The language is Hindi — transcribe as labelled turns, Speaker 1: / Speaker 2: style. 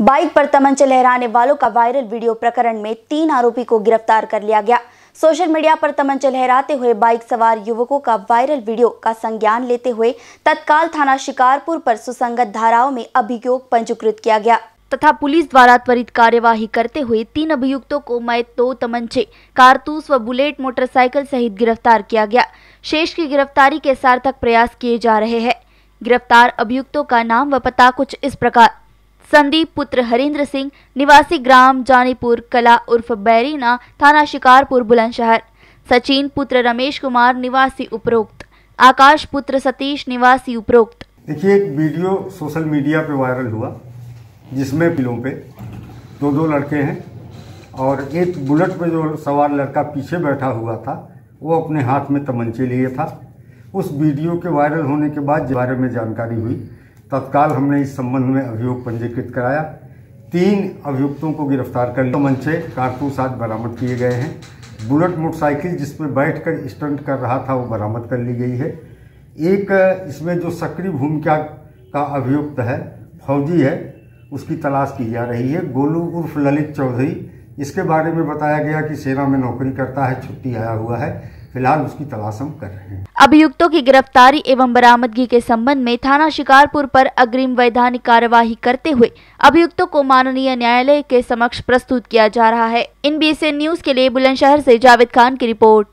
Speaker 1: बाइक पर तमंचे लहराने वालों का वायरल वीडियो प्रकरण में तीन आरोपी को गिरफ़्तार कर लिया गया। सोशल मीडिया पर तमंचे लहराते हुए बाइक सवार युवकों का वायरल वीडियो का संज्ञान लेते हुए तत्काल थाना शिकारपुर पर सुसंगत धाराओं में अभियोग पंजीकृत किया गया। तथा पुलिस द्वारा त्वरित कार्यवाही करते हुए तीन अभियुक्तों को मैत दो तमंचे, कारतूस व बुलेट मोटरसाइकिल सहित गिरफ़्तार किया गया। शेष की गिरफ्तारी के सार्थक प्रयास किए जा रहे हैं। गिरफ़्तार अभियुक्तों का नाम व पता कुछ इस प्रकार। संदीप पुत्र हरिंद्र सिंह, निवासी ग्राम जानीपुर, कला उर्फ़ बैरीना, थाना शिकारपुर, बुलंदशहर। सचिन पुत्र रमेश कुमार, निवासी उपरोक्त। आकाश पुत्र सतीश, निवासी उपरोक्त।
Speaker 2: देखिए, एक वीडियो सोशल मीडिया पे वायरल हुआ, जिसमें पिलों पे दो दो लड़के हैं और एक बुलेट पे जो सवार लड़का पीछे बैठा हुआ था, वो अपने हाथ में तमंचे लिए था। उस वीडियो के वायरल होने के बाद बारे में जानकारी हुई तत्काल हमने इस संबंध में अभियोग पंजीकृत कराया। तीन अभियुक्तों को गिरफ़्तार कर लिया। मंचे कारतूस आज बरामद किए गए हैं। बुलेट मोटरसाइकिल जिसमें बैठकर स्टंट कर रहा था, वो बरामद कर ली गई है। एक, इसमें जो सक्रिय भूमिका का अभियुक्त है, फौजी है, उसकी तलाश की जा रही है। गोलू उर्फ़ ललित चौधरी, इसके बारे में बताया गया कि सेना में नौकरी करता है, छुट्टी आया हुआ है। फ़िलहाल उसकी तलाश हम कर रहे हैं।
Speaker 1: अभियुक्तों की गिरफ्तारी एवं बरामदगी के संबंध में थाना शिकारपुर पर अग्रिम वैधानिक कार्यवाही करते हुए अभियुक्तों को माननीय न्यायालय के समक्ष प्रस्तुत किया जा रहा है। इन बीसी न्यूज़ के लिए बुलंदशहर ऐसी जावेद खान की रिपोर्ट।